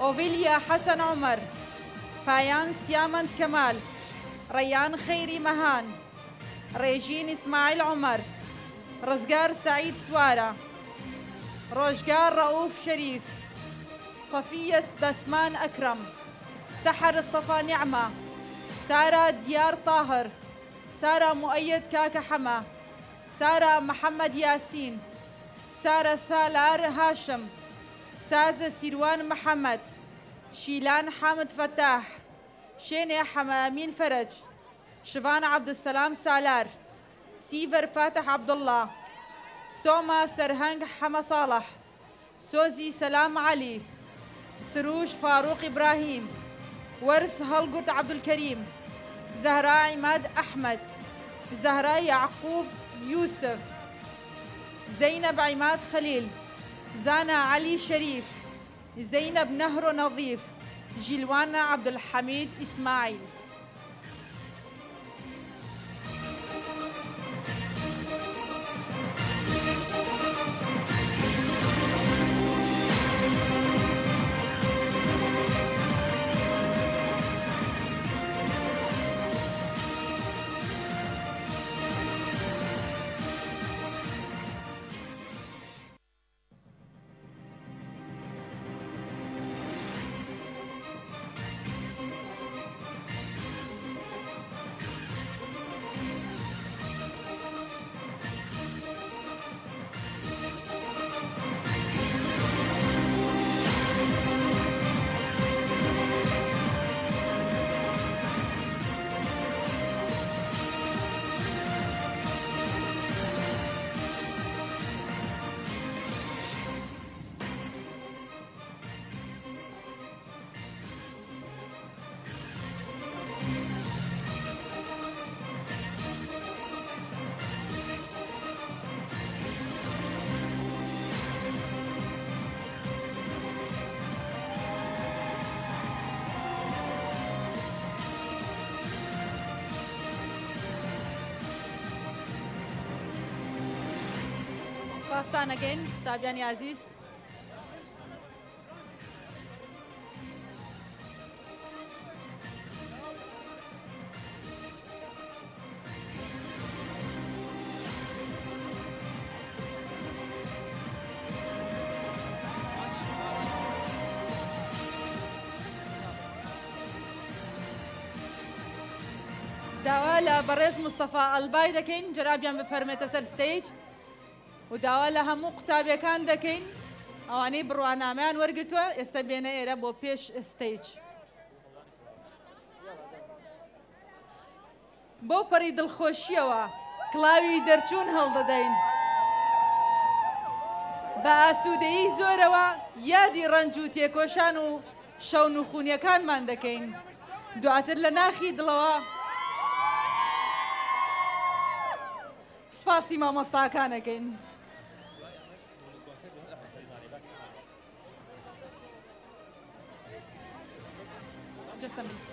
أوفيليا حسن عمر بايان سيامند كمال ريان خيري مهان ريجين إسماعيل عمر رزقار سعيد سوارة روشقار رؤوف شريف صفية بسمان أكرم سحر الصفا نعمة سارة ديار طاهر سارة مؤيد كاكا حما سارة محمد ياسين سارة سالار هاشم. سازة سيروان محمد شيلان حامد فتاح شيني حمامين فرج شفان عبد السلام سالار سيفر فاتح عبد الله سوما سرهنگ حما صالح سوزي سلام علي سروج فاروق إبراهيم ورس هلقرت عبد الكريم زهراء عماد أحمد زهراء يعقوب يوسف زينب عماد خليل. زانا علي شريف زينب نهر نظيف جلوانا عبد الحميد إسماعيل. سپاسان ئەگەین قوتابیانی عزیز داوا لە بەڕێز مستەفا ئەلبای دەکەین جرابیان بفەرمێتە سەر و داوا لە هەموو قوتابیەکان دەکەین. ئەوانەی بڕوانامەیان وەرگتووە ئێستا بێنە ئێرە بۆ پێش ستیج. بۆ پەری دڵخۆشیەوە کڵاوی دەرچوون هەڵدەدەین. بە ئاسوودەیی زۆرەوە یادی ڕنج و تێکۆشان و شەون و خونیەکانمان دەکەین. دواتر لە ناخی دڵەوە سپاسی مامۆستاکانەکەین. just some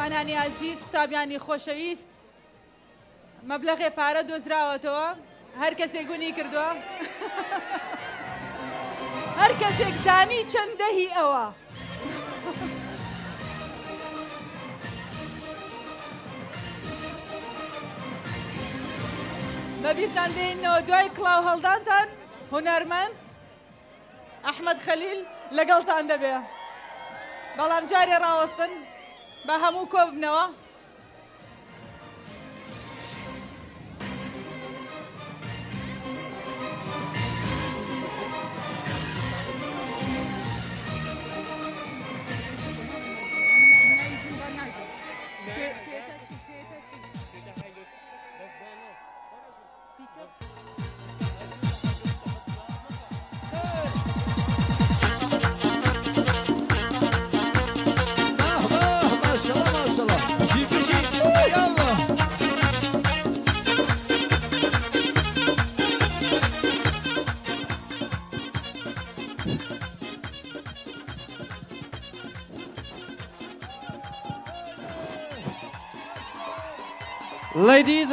میوانانی عزیز قوتابیانی خۆشەویست. مەبلەغێ پارە دۆزراوەتەوە. هەر کەسێک گونی کردووە. هەر کەسێک زانی چەندەهی ئەوە. بەبیستان دێنەوە دوای کڵاو هەڵدانتان هوەرمەند ئەحمد خەلیل لەگەڵتان دەبێ. بەڵام جارێ ڕاوەستن. Barra Mucov, não, né, ó.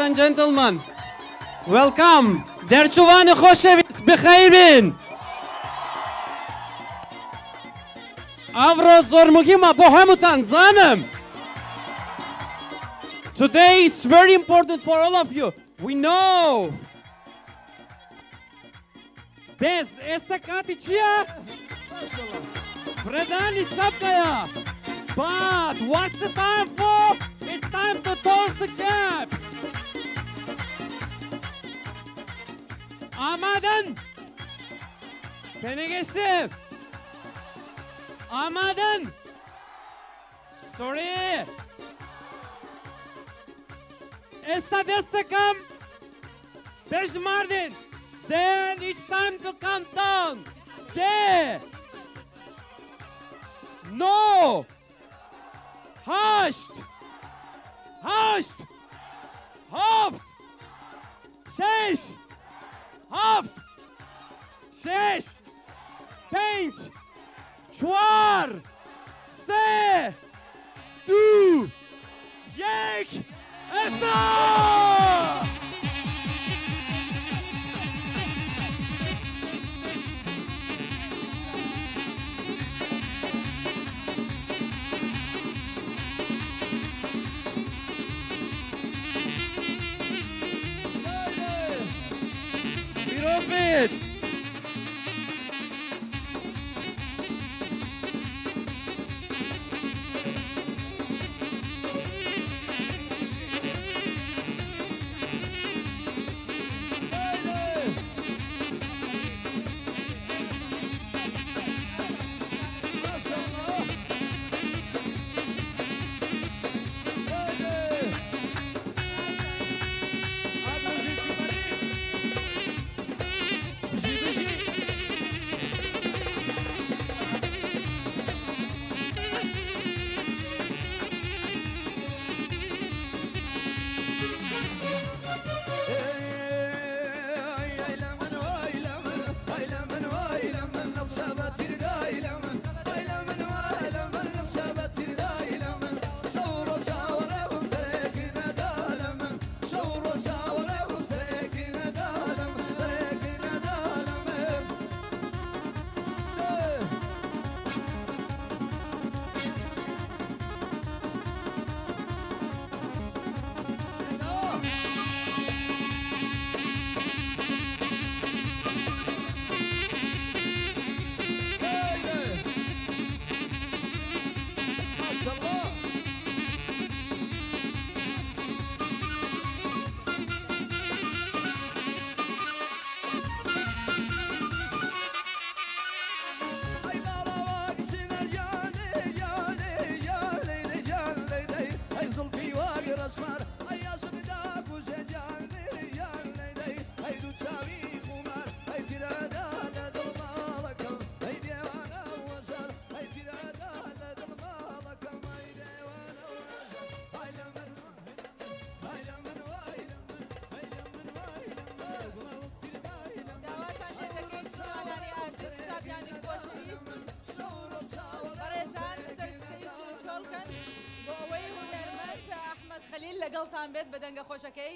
and gentlemen, welcome. Derchuvan Khoshevis Bekhairin. Avro Zormugima Bohemutan Zanem. Today is very important for all of you. We know. Без естакатичия предани шапкая. But what's the time for? It's time to toss the cap. Amaden! Seni geçtim. Amaden! Sorry! Esta deste Beş Mardin. Then it's time to come down. De. No. Hasht. Hasht. Haft. Şeş. هفت شش پنج چوار سه دو یک استا did. دڵتان بێت بەدەنگە خوشکی.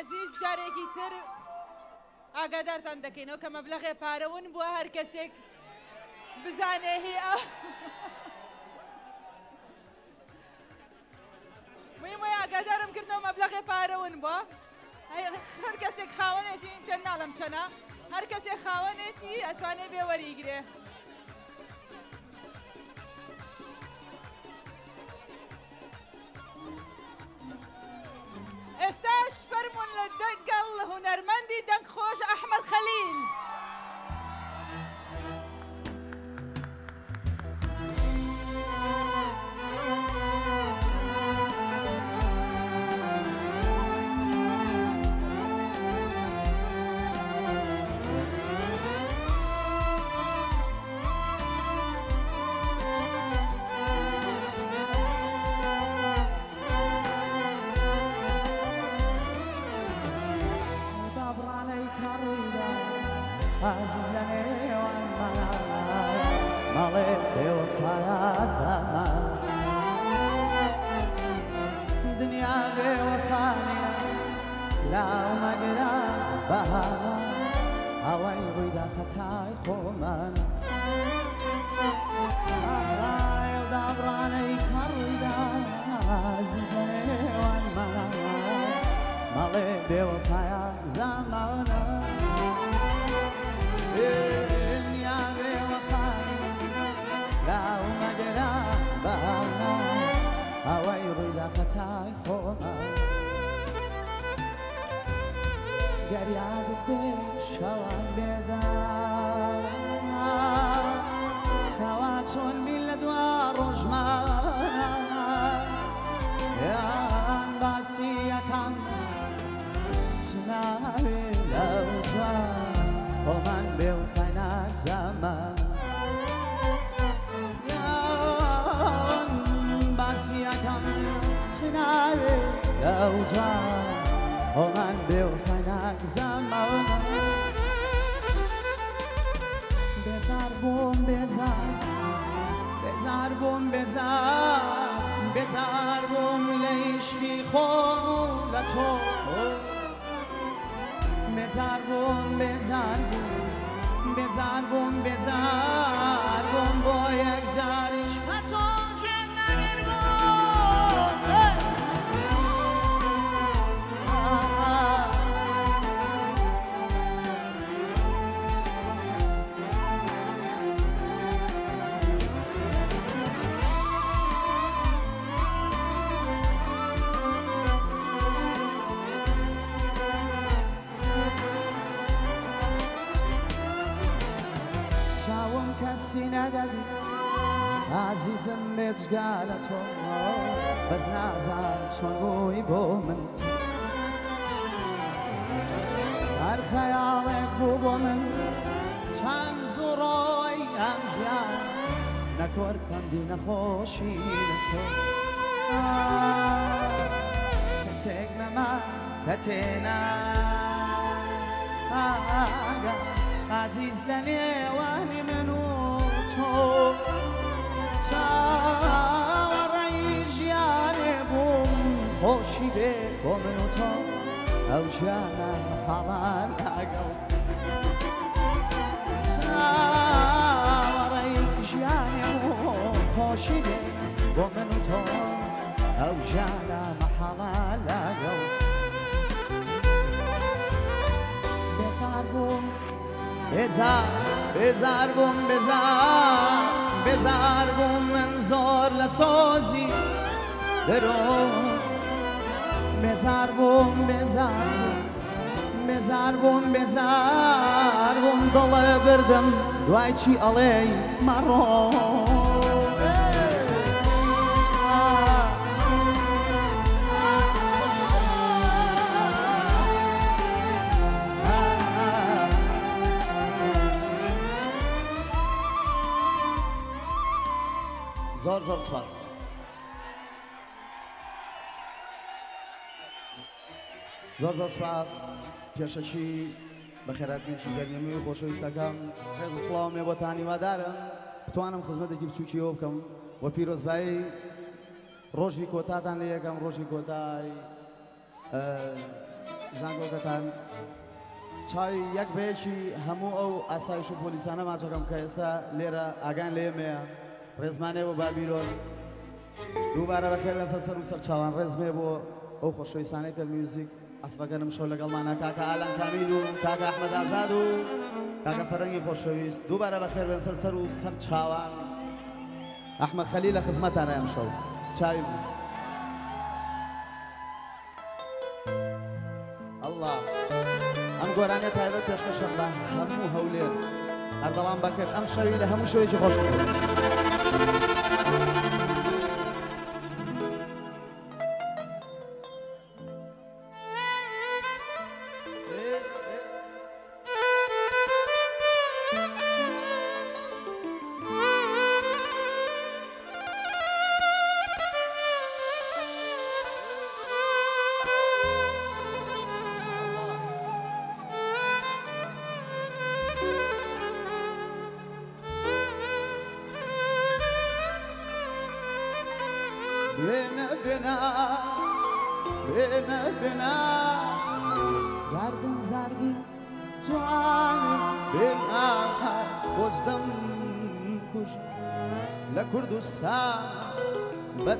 عزیز جارێکی تر ئاگادارتان دەکەینەوە کە مەبلەغێ پارەون بووە هەر کەسێک بزانێ هی ئەو. وی ئاگادارم کردنەوە مەبلغێ پارەون بۆ هەر کەسێک خاوەنێتی پێ ناڵم چەنە. هەر کەسێک خاوەنێتی ئەتوانێت بێ ڕوویدا خەتای خۆمان دابڕانەی کاڕوویدا ئازیز لە نێوان ماڵ ماڵێ بێوەفایا زامانە دنیا بێوەفای لاو مەگەرا بەهاما ئەوەی ڕوویدا خەتای خۆمە دەریابت بێ شەوان بێدا هەوا چۆن میل لە دوا ڕۆژمان باسیەکەم چناوێ لەو جوان بۆ من بێ و فەنار زەمان باسیەکەم چناوێ لەو جوان Olan byl fajnák zamalovaný. بزار بوم بزار. بزار بوم بزار. بزار بوم لیشکی خولتو بزار بوم بزار. بوم بزار بوم بزار. بوم با یک زاری ندادی عزیزم مجگل تو بز نظر چون گوی با من تو هر خیالت بو با من چند زورای امجر نکر کندی نخوشی تو کسیگ من کتینا عزیز دنی وانی هەڵان ئاگەڵ چاوەڕێی ژیانێ بووم خۆشی بێ بۆ من و تۆ ئەو ژیانە مەحەڵان لاگەڵ بێزار بووم بێزار بێزار بووم بێزار بێزار بووم من زۆر لە سۆزی درۆ بێزار بووم بێزار بووم بێزار بووم بێزار بووم دڵێ بردم دوای چی ئەڵێ مەڕۆ زۆر زۆر سپاس. زۆر زۆر سپاس. پێشەچی بە خێراتنێکی گەرنیەمی و خۆشەویستەکەم. ڕێز و سڵاومێ بۆتانی وادارم بتوانم خزمەتێکی بچووکیەوە بکەم. وە پیرۆزبایی ڕۆژی کۆتاتان لە یەکەم ڕۆژی کۆتای زانگۆکەتان چای یەک بەیەکی هەموو ئەو ئاسایش و پۆلیسانە ماچەکەم کە ئێستا لێرە ئاگان لێمەیە. ڕێزمانێ بۆ بابیرۆن دووبارە بەخێر لەسەر سەر و سەر چاوان ڕێزمێ بۆ ئەو خۆشەویستانەی تەر میوزیک. ئەسبەکەنم شەو لەگەڵمانە کاکە ئالان کامیل و کاکە ئەحمەد ئازاد و کاکە فەرەنگی خۆشەویست. دووبارە بەخێر لەسەر سەر و سەر چاوان. ئەحمە خەلی لە خزمەتانە ئەم شەو چاوی بوو. گۆرانێت تایبەت پێشکەشم بە هەموو هەولێر. هەردەڵام بەکرد ئەم شەوی لە هەموو شوێکی خۆش بوو.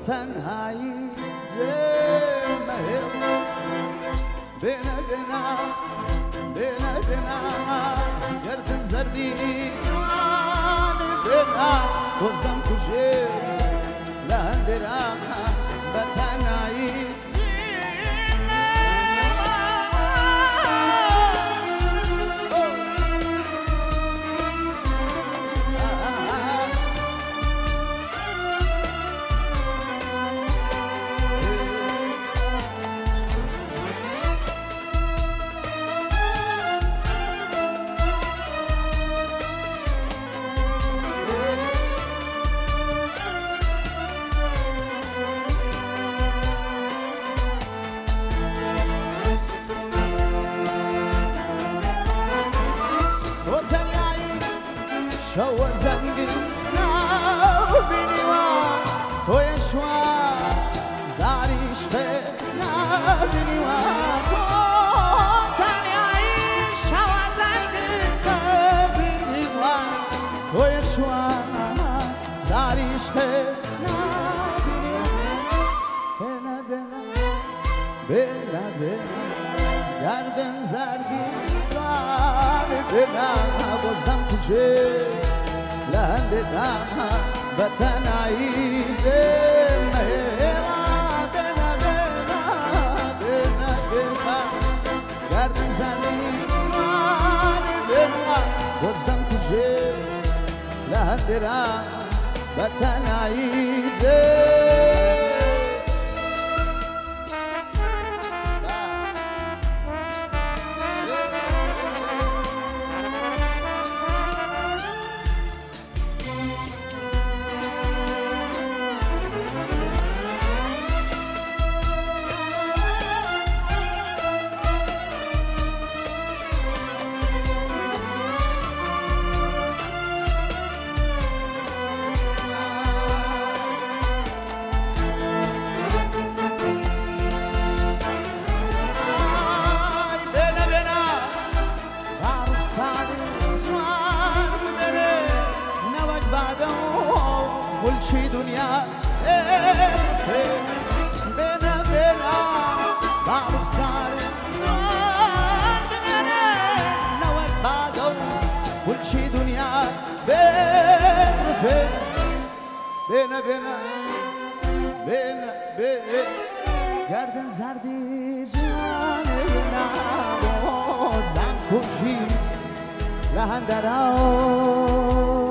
بە تەنهایی جێمەهێ بێنە بێنا بێنە بێنا گردن زەردی جوان بێنا بۆزدەم کوژێ zar işte. Bela bela Bela bela Yerden zerdi Zar bela Bozdan kuje Lan bela Vatan ayice Bela bela bela Bela bela Yerden zerdi Zar bela Bozdan kuje Lan bela بە نەوەک بادە گولچی دنیا بێنە بێنە باڕسانی جوان بێنێ نەوەک بادە گولچی دنیا بێنە بێنە بێنە بێنە بێنە گردن زردی جوانی نبازم کشی لهندرا بتنایی جم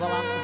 estava lá.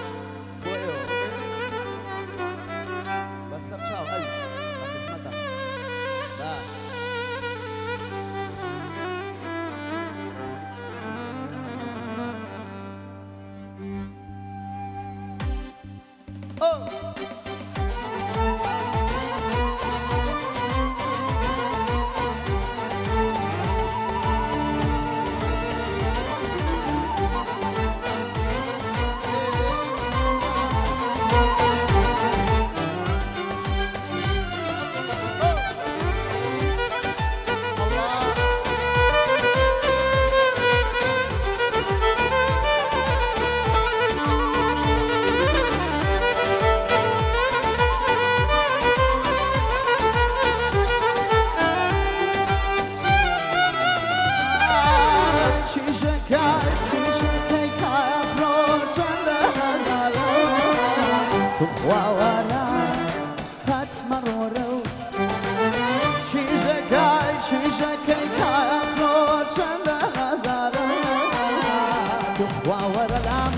خواوەرە لام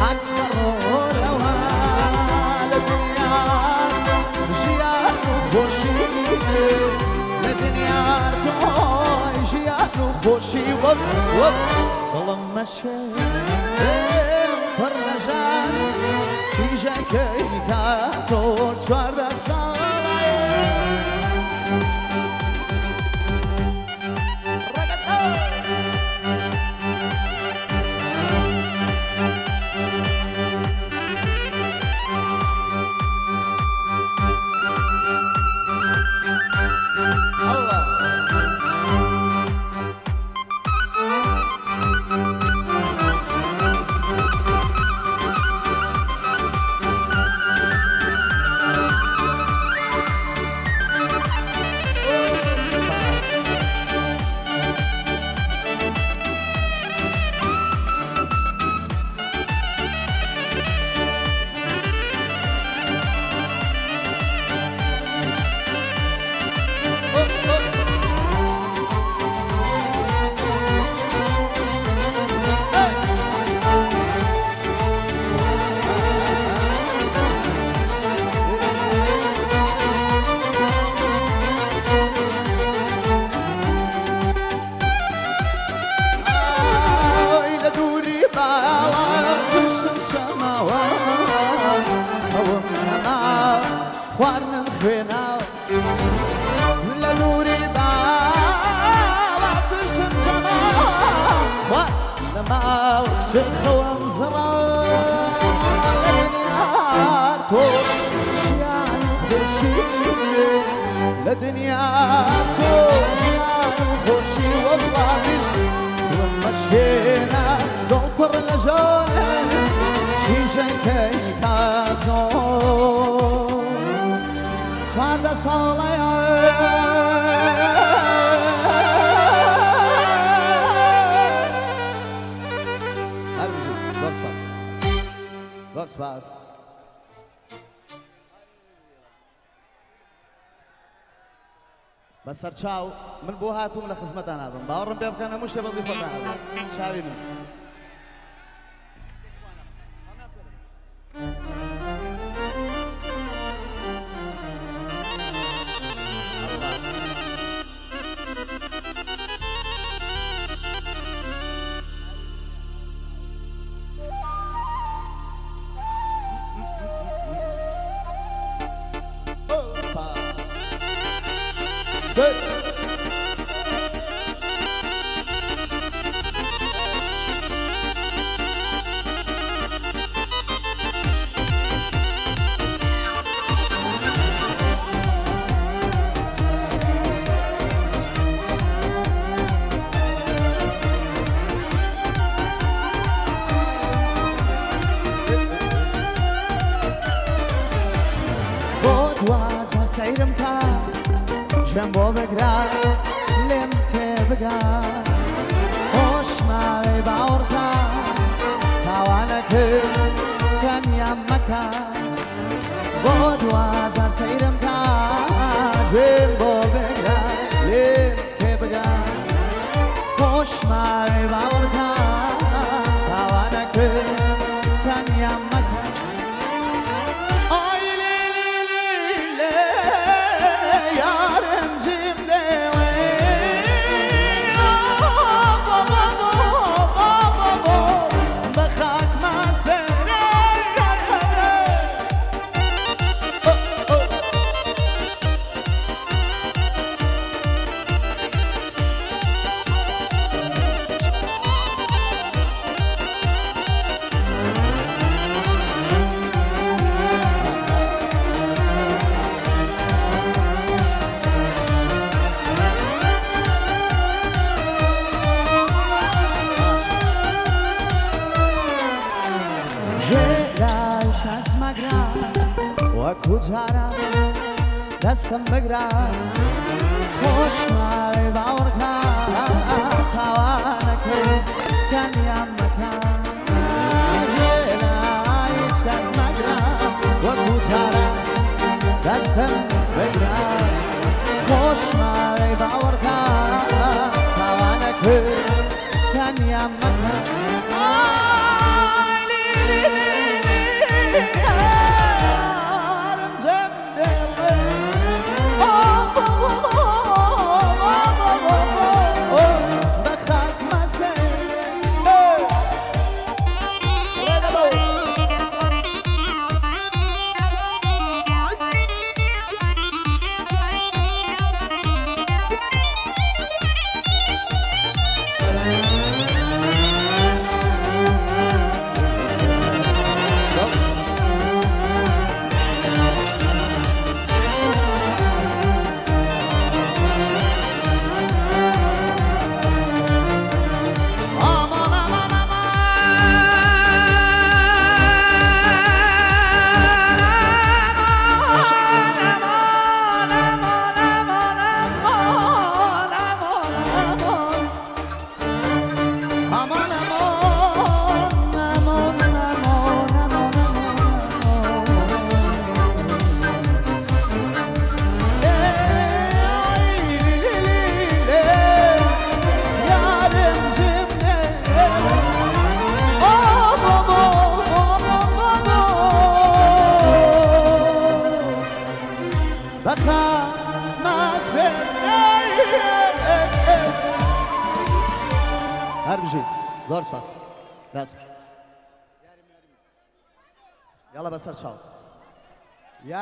هات مەڕۆرەوە لە دنیا ژیان و خۆشی لە دنیا تۆی ژیان و خۆشی وەک وەک دڵم مەشێ پڕنەژان کیژەکەی بەسەر چاو من بۆ هاتووم لە خزمەتان نابم باوەڕم پێ بکەن هەموو شتێ بەڵی خۆتان چاوی من. था। वो दुआ जार से रमता jestem wygrana Chodź mały bałka, cała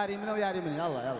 Yarimin o Yarimin. Allah Allah.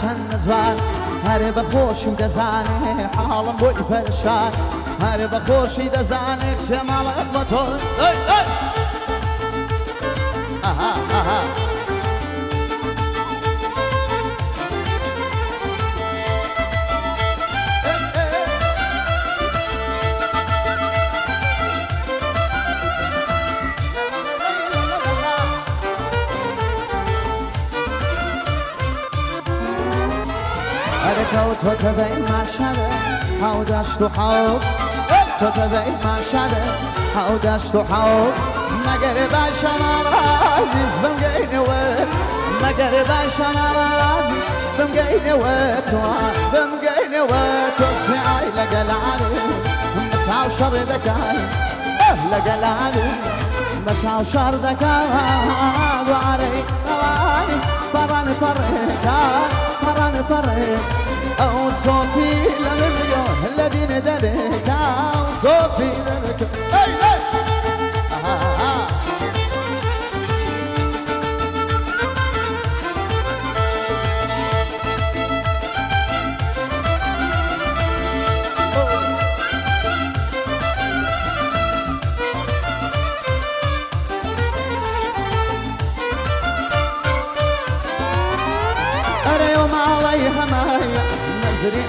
چند جوان هر به خوشی دزانه حالم بوی پرشان هر به خوشی دزانه چه مال اقواتون آها آها. عليك وتتبعي مع شده حاول اشتحاوب تتبعي مع شده حاول اشتحاوب مگر باشم عزیز بمگین و مگر باشم عزیز بمگین و تو بمگین و تو چه عیل گلعالی متعو شر دکای أهل متعو شر دکای وعری وعری پران پران فرن فرق أو صوفي لمزيو الذين دلك أو صوفي لمك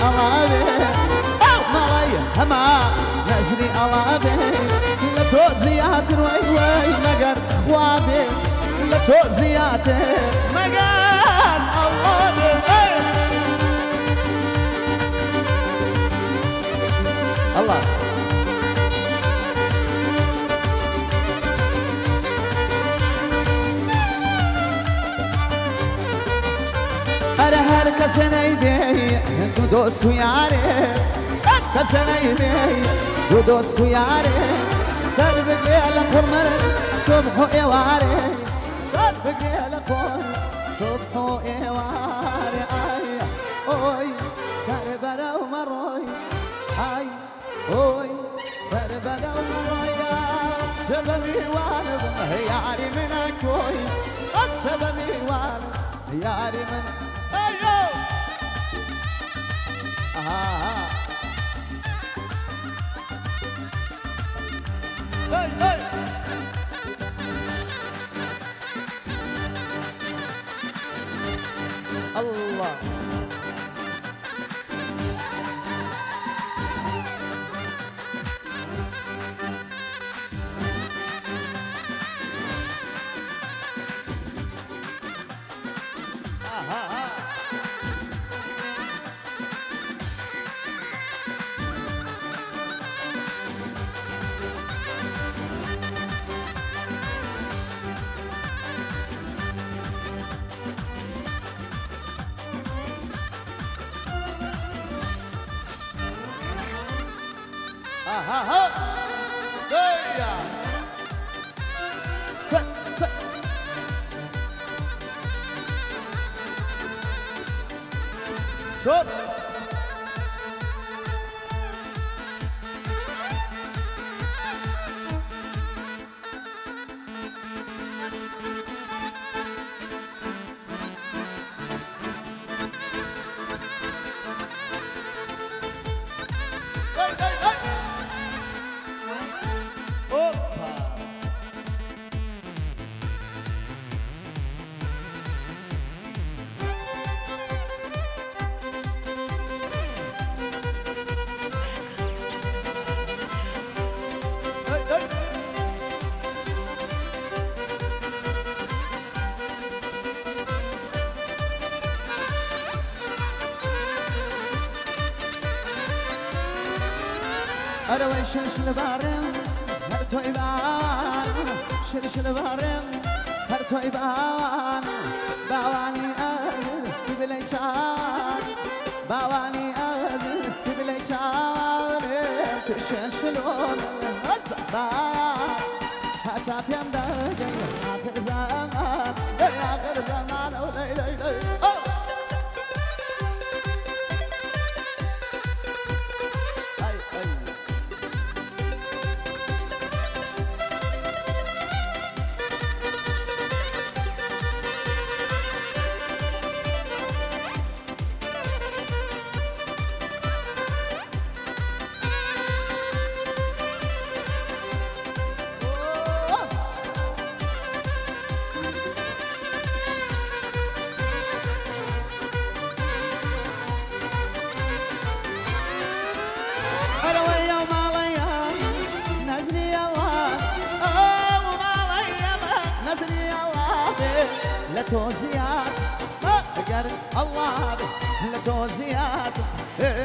ألابي أو مالي هما نزري ألابي. لتو زيات وي وي هر کس نیدی دو دوست و یاره کس نیدی دو دوست و یاره سر بگیل قمر صبح و ایواره سر بگیل قمر صبح و ایواره آی اوی سر برو مروی آی اوی سر برو مروی سببی وارم یاری من کوی سببی وارم یاری من ايو 아. 哈，对呀，三三，说。أنا وين شلش البارم هل تويبان شلش البارم هل تويبان باواني أهل بليسان باواني أهل بليسان تشلون الزمان هتا في أمدك آخر زمان آخر زمان ولي لا توزيات. ما أقر الله لا توزيات. إيه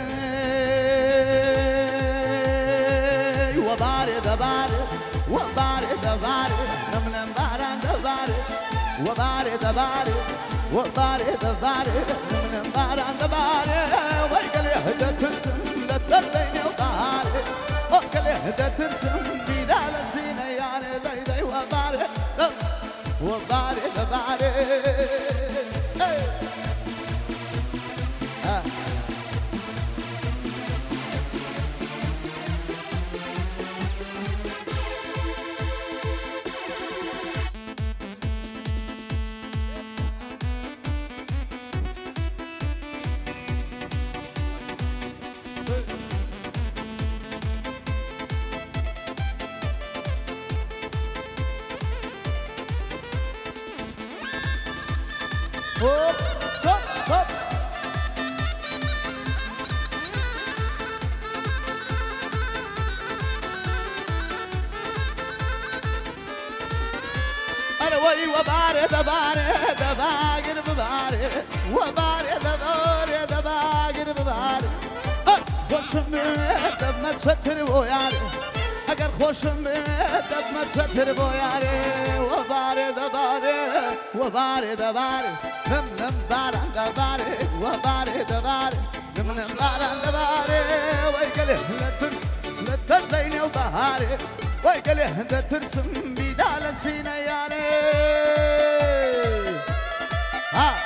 وبارد بارد وباري دباري نمنم باران دباري وباري دباري وباري دباري نمنم باران دباري ويقل يهدى ترسم لتلين وباري. ويقل يهدى ترسم بيدال سينا يعني داي داي وباري. وباري دباري Hop, stop, stop. أنا وي وباري دباري دباقر بباري وباري دباري دباقر بباري خوشم دب ما اگر خوشم دب ما تستر وياري وباري دباري وباري دباري نم نم باران دباري وباري دباري نم نم باران دباري ويقلي لا ترس لا تدليني وبهاري ويقلي لا ترسم بيدال سينا يعني ها